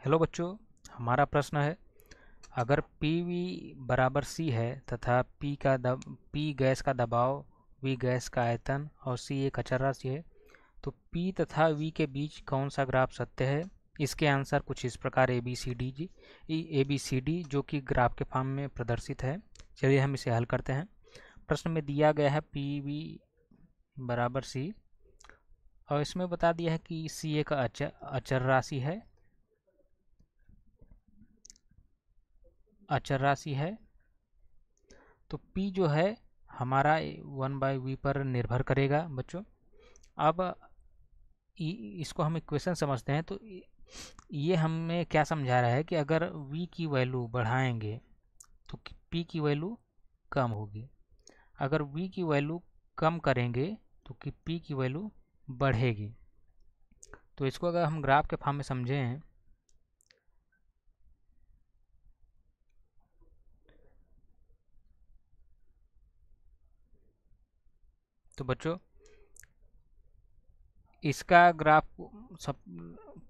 Hello बच्चों, हमारा प्रश्न है, अगर पी वी बराबर सी है तथा पी का दब पी गैस का दबाव वी गैस का आयतन और सी एक अचर राशि है तो पी तथा वी के बीच कौन सा ग्राफ सत्य है? इसके आंसर कुछ इस प्रकार A B C D G A B C D जो कि ग्राफ के फॉर्म में प्रदर्शित है। चलिए हम इसे हल करते हैं। प्रश्न में दिया गया है पी वी बराबर सी और इसमें बता दिया है कि सी एक अचर अचर राशि है। अचर राशि है तो P जो है हमारा वन बाई वी पर निर्भर करेगा, बच्चों। अब इसको हम इक्वेशन समझते हैं तो ये हमें क्या समझा रहा है कि अगर V की वैल्यू बढ़ाएँगे तो P की वैल्यू कम होगी। अगर V की वैल्यू कम करेंगे तो कि P की वैल्यू बढ़ेगी। तो इसको अगर हम ग्राफ के फॉर्म में समझें तो बच्चों, इसका ग्राफ सब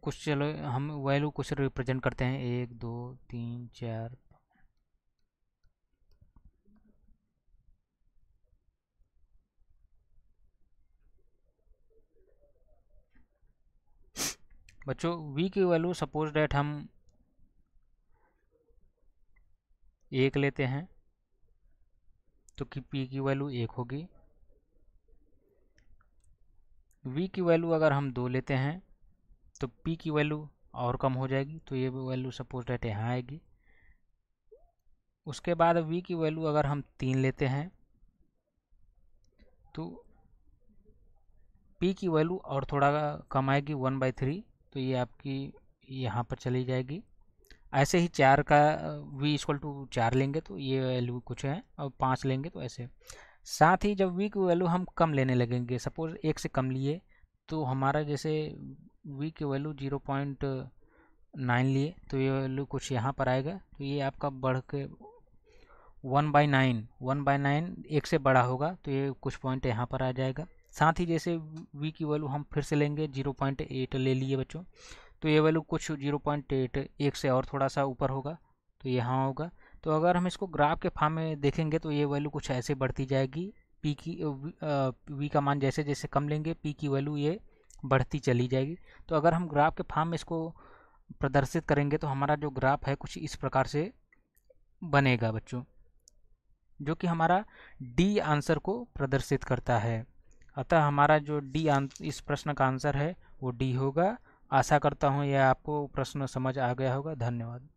कुछ चलो, हम वैल्यू कुछ रिप्रेजेंट करते हैं। एक, दो, तीन, चार। बच्चों, v की वैल्यू सपोज़ डेट हम एक लेते हैं तो कि p की वैल्यू एक होगी। V की वैल्यू अगर हम दो लेते हैं तो p की वैल्यू और कम हो जाएगी तो ये वैल्यू सपोज़ डेट यहाँ आएगी। उसके बाद v की वैल्यू अगर हम तीन लेते हैं तो p की वैल्यू और थोड़ा कम आएगी वन बाई थ्री तो ये आपकी यहाँ पर चली जाएगी। ऐसे ही चार का, v इक्वल टू चार लेंगे तो ये वैल्यू कुछ है, और पाँच लेंगे तो ऐसे। साथ ही जब वी की वैल्यू हम कम लेने लगेंगे सपोज़ एक से कम लिए तो हमारा जैसे वी की वैल्यू ज़ीरो पॉइंट नाइन लिए तो ये वैल्यू कुछ यहाँ पर आएगा तो ये आपका बढ़ के one by nine one by nine एक से बड़ा होगा तो ये कुछ पॉइंट यहाँ पर आ जाएगा। साथ ही जैसे वी की वैल्यू हम फिर से लेंगे ज़ीरो पॉइंट एट ले लिए बच्चों तो ये वैल्यू कुछ ज़ीरो पॉइंट एट एक से और थोड़ा सा ऊपर होगा तो यहाँ होगा। तो अगर हम इसको ग्राफ के फार्म में देखेंगे तो ये वैल्यू कुछ ऐसे बढ़ती जाएगी। पी की वी का मान जैसे जैसे कम लेंगे पी की वैल्यू ये बढ़ती चली जाएगी। तो अगर हम ग्राफ के फार्म में इसको प्रदर्शित करेंगे तो हमारा जो ग्राफ है कुछ इस प्रकार से बनेगा बच्चों, जो कि हमारा डी आंसर को प्रदर्शित करता है। अतः हमारा जो डी इस प्रश्न का आंसर है वो डी होगा। आशा करता हूँ यह आपको प्रश्न समझ आ गया होगा। धन्यवाद।